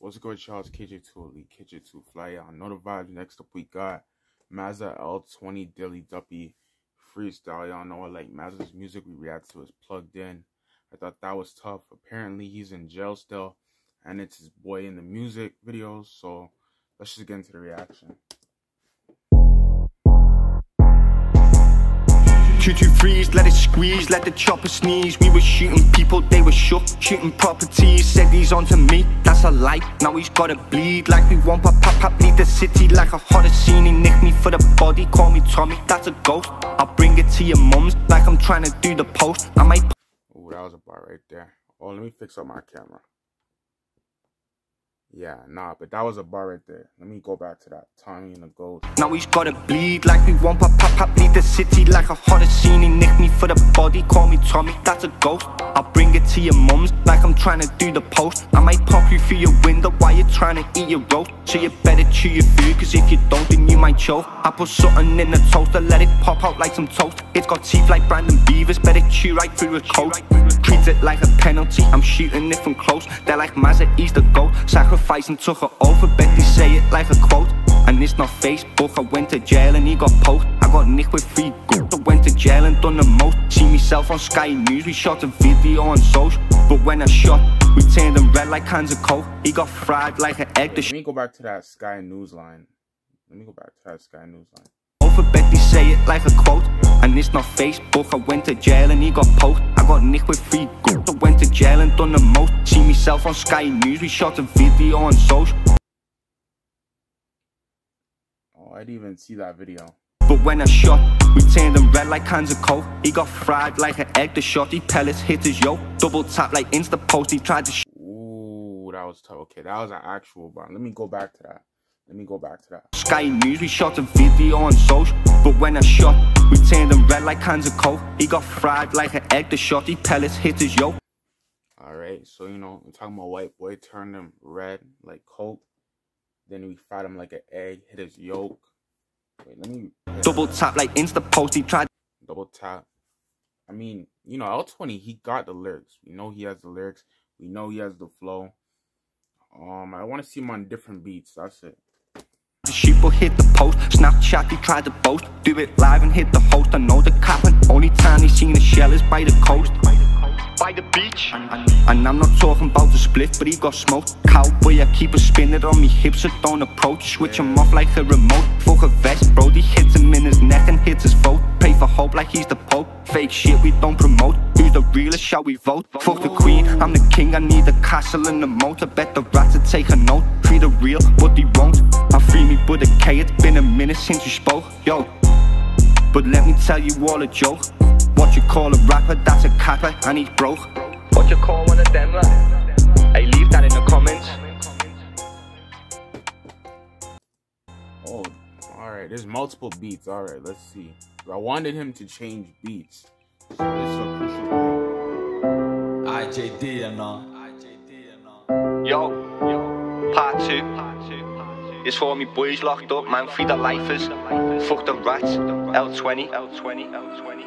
What's good, y'all? It's KJ2 Elite, KJ2 Fly. Y'all know the vibes. Next up, we got Mazza L20 Daily Duppy Freestyle. Y'all know I like Mazza's music. We react to his plugged in. I thought that was tough. Apparently, he's in jail still, and it's his boy in the music videos. So let's just get into the reaction. Two threes, let it squeeze, let the chopper sneeze. We were shooting people, they were shook, shooting properties. Said he's onto me, that's a lie. Now he's gotta bleed like we want pop pop pop. Lead the city like a hotter scene. He nicked me for the body, call me Tommy, that's a ghost. I'll bring it to your mums like I'm trying to do the post. I might. Oh, that was a bar right there. Oh, let me fix up my camera. Yeah, nah, but that was a bar right there. Let me go back to that. Tommy and the Ghost. Now he's gotta bleed like we want pop pop pop. City like a hotter scene. He nicked me for the body, call me Tommy, that's a ghost. I'll bring it to your mums like I'm trying to do the post. I might pop you through your window while you're trying to eat your roast. So you better chew your food, cause if you don't, then you might choke. I put something in the toaster, let it pop out like some toast. It's got teeth like Brandon Beavers, better chew right through a coat. Treat it like a penalty, I'm shooting it from close. They're like Mazza, he's the goat. Sacrifice and took her over, bet they say it like a quote. And it's not Facebook, I went to jail and he got poked. I got nicked with free gold, I went to jail and done the most. See myself on Sky News, we shot a video on social. But when I shot, we turned them red like cans of coke. He got fried like an egg. Let me go back to that Sky News line. Let me go back to that Sky News line. alphabet, they say it like a quote. And it's not Facebook, I went to jail and he got poked. I got nicked with free gold, I went to jail and done the most. See myself on Sky News, we shot a video on social. Oh, I didn't even see that video. But when I shot, we turned them red like cans of coke. He got fried like an egg, the shotty pellets hit his yo. Double tap like Insta post, he tried to sh- Ooh, that was tough. Okay, that was an actual bar. Let me go back to that. Let me go back to that. Sky News, we shot a video on social. But when I shot, we turned them red like cans of coke. He got fried like an egg, the shotty pellets hit his yo. All right, so you know, we're talking about white boy turned him red like coke. Then we fried him like an egg, hit his yolk. Wait, let me Double tap like Insta post, he tried double tap. I mean, you know, L20, he got the lyrics. We know he has the lyrics. We know he has the flow. Um, I want to see him on different beats. That's it. The sheep will hit the post. Snapchat, he tried to boast. Do it live and hit the host. I know the cap, and only time he seen a shell is by the coast. By the beach. And I'm not talking about the split, but he got smoked. Cowboy, I keep a spinning on me hips, so don't approach. Switch him off like a remote. Fuck a vest, bro. He hits him in his neck and hits his vote. Pray for hope like he's the Pope. Fake shit we don't promote. Who's the realest? Shall we vote? Fuck the queen, I'm the king. I need a castle and a moat. I bet the rats to take a note. Free the real, but they won't. I free me with a K. It's been a minute since you spoke, yo. But let me tell you all a joke. What you call a rapper, that's a capper, and he's broke. What you call one of them, lad? Hey, leave that in the comments. Oh, all right. There's multiple beats. All right, let's see. I wanted him to change beats. So this is a crucial thing. IJD and all. IJD and all. Yo, yo, part two. It's for me boys locked up, man. Free the lifers. Fuck the rats. L20, L20, L20, L20.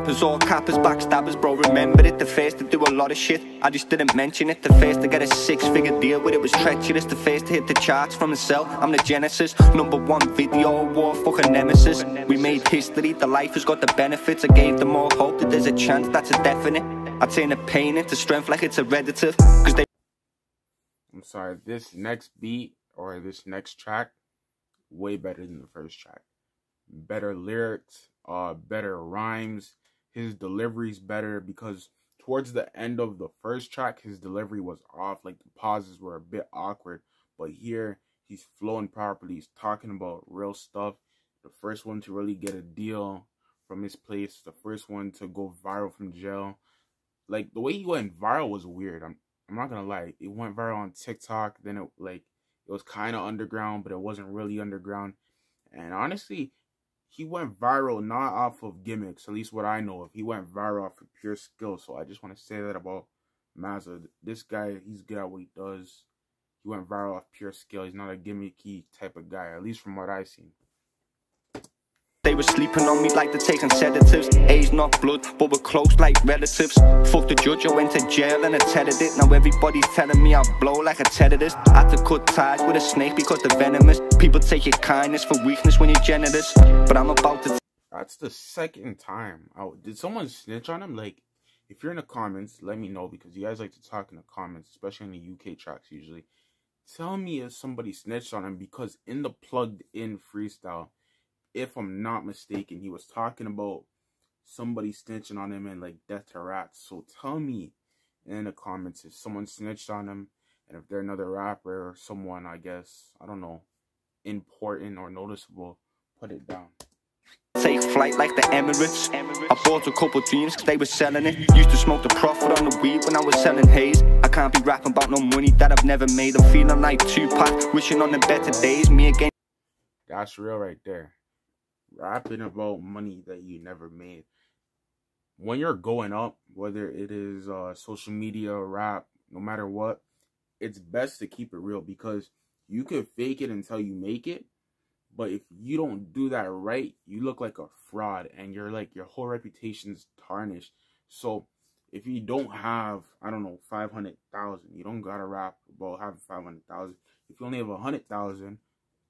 Rappers or cappers, backstabbers, bro. Remember it, the first to do a lot of shit. I just didn't mention it. The first to get a six figure deal with it was treacherous. The first to hit the charts from the cell. I'm the genesis. Number one video award, fucking nemesis. We made history, the life has got the benefits. I gave them all hope that there's a chance, that's a definite. I turn the pain into strength like it's hereditary. Cause they I'm sorry. This next beat or this next track, way better than the first track. Better lyrics, uh, better rhymes. His delivery's better because towards the end of the first track, his delivery was off. Like the pauses were a bit awkward. But here, he's flowing properly. He's talking about real stuff. The first one to really get a deal from his place. The first one to go viral from jail. Like the way he went viral was weird. I'm I'm not gonna lie. It went viral on TikTok. Then it like it was kind of underground, but it wasn't really underground. And honestly, he went viral not off of gimmicks, at least what I know of. He went viral off of pure skill. So I just want to say that about Mazza. This guy, he's good at what he does. He went viral off pure skill. He's not a gimmicky type of guy, at least from what I've seen. They were sleeping on me like they're taking sedatives. Age not blood, but we're close like relatives. Fuck the judge, I went to jail and I tethered it. Now everybody's telling me I blow like a terrorist. I had to cut ties with a snake because they're venomous. People take your kindness for weakness when you're generous. But I'm about to. That's the second time. Oh, did someone snitch on him? Like, if you're in the comments, let me know because you guys like to talk in the comments, especially in the UK tracks usually. Tell me if somebody snitched on him because in the plugged in freestyle, if I'm not mistaken, he was talking about somebody snitching on him and like death to rats. So tell me in the comments if someone snitched on him and if they're another rapper or someone, I guess, I don't know, important or noticeable, put it down. Take flight like the Emirates. I bought a couple dreams cause they were selling it. Used to smoke the profit on the weed when I was selling haze. I can't be rapping about no money that I've never made. I'm feeling like Tupac, wishing on the better days. Me again. That's real right there. Rapping about money that you never made. When you're going up, whether it is uh, social media, rap, no matter what, it's best to keep it real because you can fake it until you make it but if you don't do that right, you look like a fraud and you're like your whole reputation's tarnished. So if you don't have, I don't know, 500,000, you don't got to rap about having 500,000. If you only have 100,000,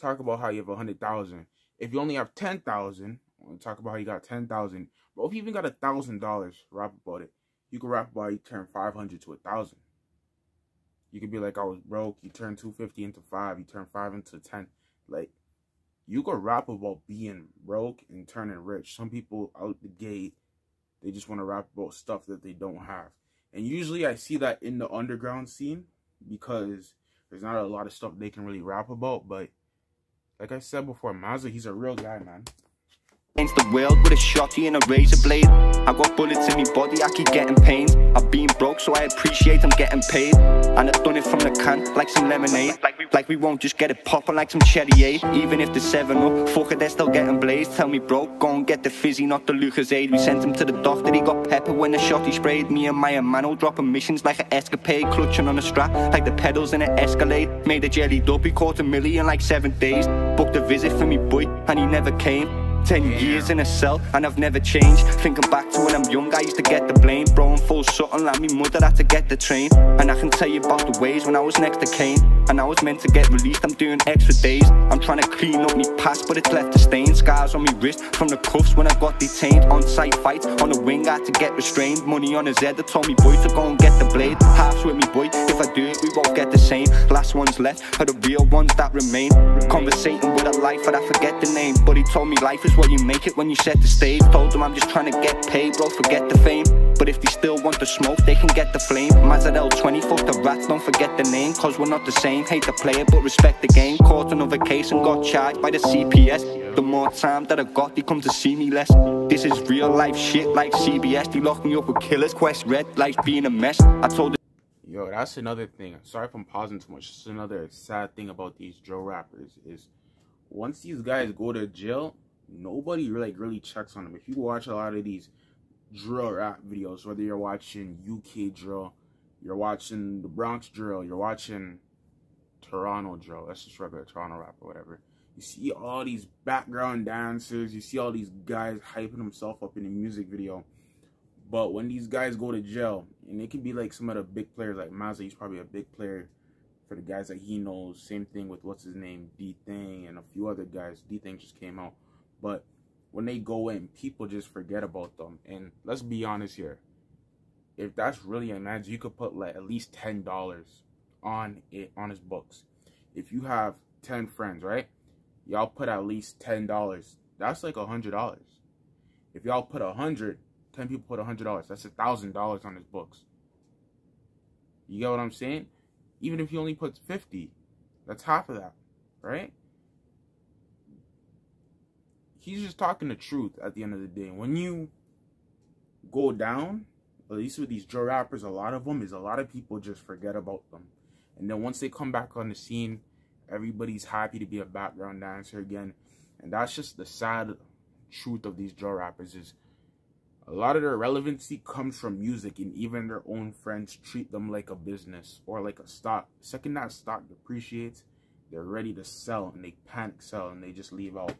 talk about how you have 100,000. If you only have 10,000, talk about how you got 10,000. But if you even got a $1,000, rap about it. You can rap about you turn 500 to a 1,000. You could be like, oh, I was broke. You turn 250 into 5. You turn 5 into 10. Like, you could rap about being broke and turning rich. Some people out the gate, they just want to rap about stuff that they don't have. And usually I see that in the underground scene because there's not a lot of stuff they can really rap about. But like I said before, Mazza, he's a real guy, man against the world with a shotty and a razor blade. I got bullets in me body, I keep getting pains. I've been broke, so I appreciate I'm getting paid. And I've done it from the can, like some lemonade. Like we won't just get it popping like some cherry aid. Even if the 7 up, fuck it, they're still getting blazed. Tell me, bro, go and get the fizzy, not the Lucozade. We sent him to the doctor, he got pepper when the shotty sprayed. Me and my man dropping missions like an escapade. Clutching on a strap, like the pedals in an Escalade. Made a jelly dub, he caught a million like seven days. Booked a visit for me boy, and he never came. Ten years in a cell and I've never changed. Thinking back to when I'm young I used to get the blame. Bro I'm full something like me mother had to get the train. And I can tell you about the ways when I was next to Kane. And I was meant to get released I'm doing extra days. I'm trying to clean up me past but it's left a stain. Scars on me wrist from the cuffs when I got detained. On site fights on the wing I had to get restrained. Money on his head that told me boy to go and get the blade. Halves with me boy if I do it we won't get the same. Last ones left are the real ones that remain. Conversating with a life but I forget the name. But he told me life is what you make it when you set the stage. Told them I'm just trying to get paid, bro, forget the fame. But if they still want the smoke, they can get the flame. Mazza L20, fuck the rats, don't forget the name. Cause we're not the same, hate the player but respect the game. Caught another case and got charged by the CPS The more time that I got, they come to see me less. This is real life shit like CBS They locked me up with killers, quest red, life being a mess. I told Yo, that's another thing. Sorry if I'm pausing too much. Just another sad thing about these drill rappers is once these guys go to jail, nobody like really checks on them. If you watch a lot of these drill rap videos, whether you're watching UK drill, you're watching the Bronx drill, you're watching Toronto drill, that's just regular Toronto rap or whatever. You see all these background dancers, you see all these guys hyping themselves up in a music video. But when these guys go to jail, and it can be like some of the big players, like Mazza, he's probably a big player for the guys that he knows. Same thing with what's his name, D Thing, and a few other guys. DThang just came out. But when they go in, people just forget about them. And let's be honest here. If that's really a man, you could put like at least ten dollars on it on his books. If you have ten friends, right? Y'all put at least ten dollars. That's like a hundred dollars. If y'all put a hundred, ten people put a hundred dollars. That's a thousand dollars on his books. You get what I'm saying? Even if he only puts fifty, that's half of that, right? He's just talking the truth at the end of the day. When you go down, at least with these drill rappers, a lot of them is a lot of people just forget about them. And then once they come back on the scene, everybody's happy to be a background dancer again. And that's just the sad truth of these drill rappers is a lot of their relevancy comes from music and even their own friends treat them like a business or like a stock. Second that stock depreciates, they're ready to sell and they panic sell and they just leave out.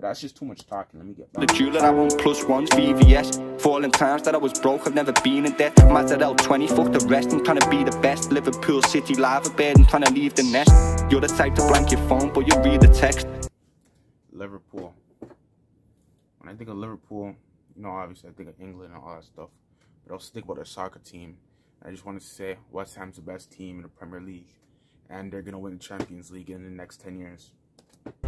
But that's just too much talking. Let me get back. The jeweler I want plus ones, VVS. Falling times that I was broke, I've never been in debt. Mazza L20, fuck the rest. I'm trying to be the best. Liverpool City, lava bed, I'm trying to leave the nest. You're the type to blank your phone, but you read the text. Liverpool. When I think of Liverpool, you know, obviously I think of England and all that stuff. But I also think about their soccer team. I just want to say West Ham's the best team in the Premier League. And they're going to win the Champions League in the next 10 years.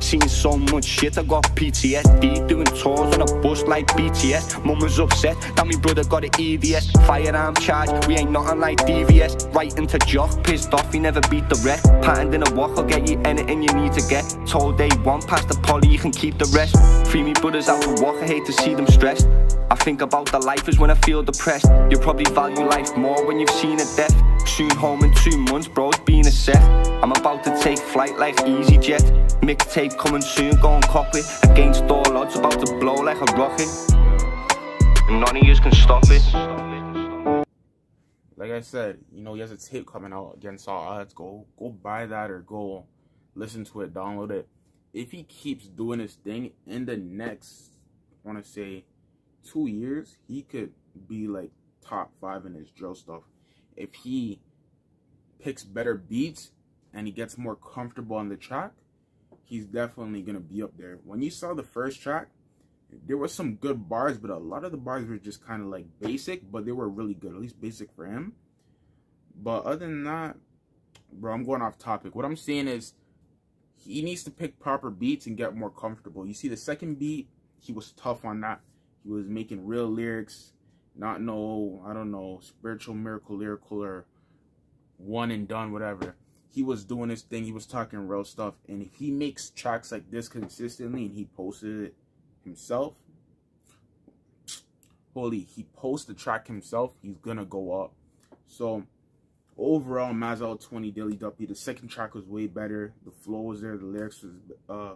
Seen so much shit, I got PTSD Doing tours on a bus like BTS Mum was upset that my brother got an EVS Firearm charge, we ain't nothing like DVS Right into Jock, pissed off, he never beat the rest. Patterned in a walk, I'll get you anything you need to get. Told they want past the poly, you can keep the rest. Free me brothers out to walk, I hate to see them stressed I think about the life is when I feel depressed. You probably value life more when you've seen a death. Soon home in two months, bro's being a set I'm about to take flight like EasyJet. Mixtape coming soon, go and copy Against all odds, about to blow like a rocket. And none of you can stop it. Like I said, you know, he has a tape coming out against all odds. Go go buy that or go listen to it, download it. If he keeps doing his thing in the next, I want to say, two years, he could be like top five in his drill stuff. If he picks better beats and he gets more comfortable on the track, he's definitely gonna be up there. When you saw the first track, there were some good bars, but a lot of the bars were just kind of like basic, but they were really good, at least basic for him. But other than that, bro, I'm going off topic. What I'm saying is he needs to pick proper beats and get more comfortable. You see the second beat, he was tough on that. He was making real lyrics, not no, I don't know, spiritual miracle lyrical or one and done, whatever. He was doing his thing. He was talking real stuff. And if he makes tracks like this consistently and he posted it himself, holy, he posts the track himself, he's gonna go up. So overall, Mazza L20 Daily Duppy, the second track was way better. The flow was there, the lyrics was uh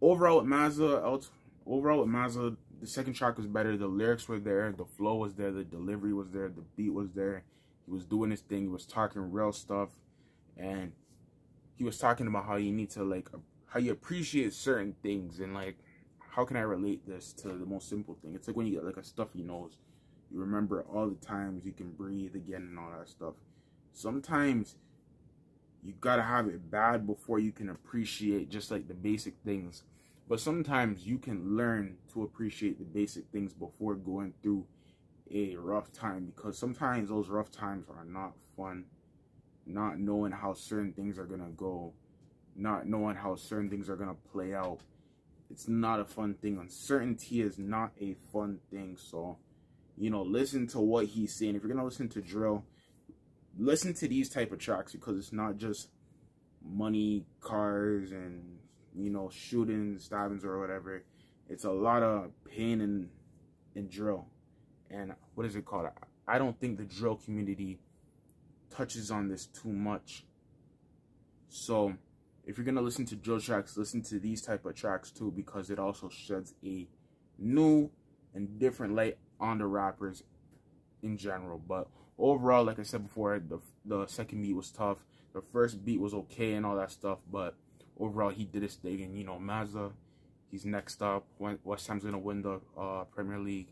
overall with Mazza, overall with Mazza, the second track was better. The lyrics were there, the flow was there, the delivery was there, the beat was there. He was doing his thing. He was talking real stuff, and he was talking about how you need to like how you appreciate certain things and like how can I relate this to the most simple thing? It's like when you get like a stuffy nose, you remember all the times you can breathe again and all that stuff. Sometimes you gotta have it bad before you can appreciate just like the basic things. But sometimes you can learn to appreciate the basic things before going through a rough time because sometimes those rough times are not fun. Not knowing how certain things are gonna go, not knowing how certain things are gonna play out. It's not a fun thing. Uncertainty is not a fun thing. So, you know, listen to what he's saying. If you're gonna listen to drill, listen to these type of tracks because it's not just money, cars, and you know, shooting, stabbings, or whatever. It's a lot of pain and and drill and what is it called? I don't think the drill community touches on this too much. So if you're gonna listen to drill tracks, listen to these type of tracks too because it also sheds a new and different light on the rappers in general. But overall, like I said before, the the second beat was tough. The first beat was okay and all that stuff, but overall he did his thing. And you know, Mazza, he's next up. West Ham's gonna win the uh, Premier League.